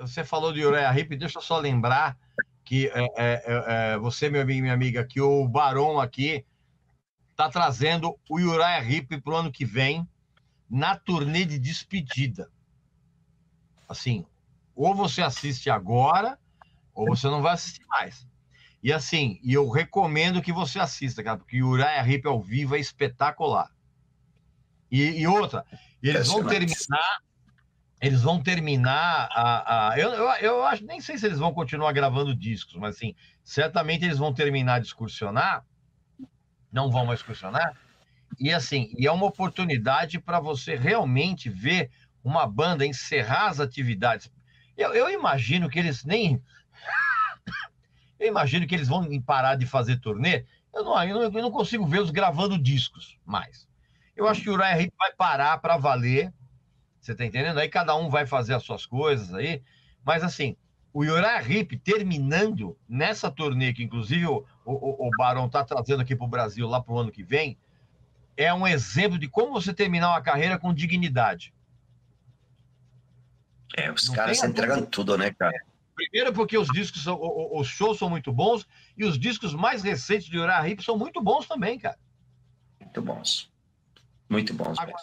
você falou de Uriah Hip, deixa eu só lembrar que é, é, é, é você, meu amigo e minha amiga, que o Barão aqui está trazendo o Uriah Hip para o ano que vem na turnê de despedida. Assim, ou você assiste agora, ou você não vai assistir mais. E assim, e eu recomendo que você assista, cara, porque o Uriah Hip ao vivo é espetacular. E, e outra, eles vão terminar eles vão terminar a. a eu, eu, eu, acho, nem sei se eles vão continuar gravando discos, mas assim, certamente eles vão terminar de excursionar, não vão mais excursionar, e assim, e é uma oportunidade para você realmente ver uma banda encerrar as atividades. Eu, eu imagino que eles nem. eu imagino que eles vão parar de fazer turnê. Eu não, eu não, consigo vê-los gravando discos mais. Eu acho que o Uriah vai parar para valer você tá entendendo? Aí cada um vai fazer as suas coisas aí. Mas assim, o Uriah Hip terminando nessa turnê, que inclusive o, o, o Barão tá trazendo aqui para o Brasil lá para o ano que vem, é um exemplo de como você terminar uma carreira com dignidade. É, os Não caras estão entregando tudo, né, cara? Primeiro porque os discos, são, os shows são muito bons e os discos mais recentes de Uriah Hip são muito bons também, cara. Muito bons. Muito bons Agora,